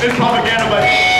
This propaganda, but...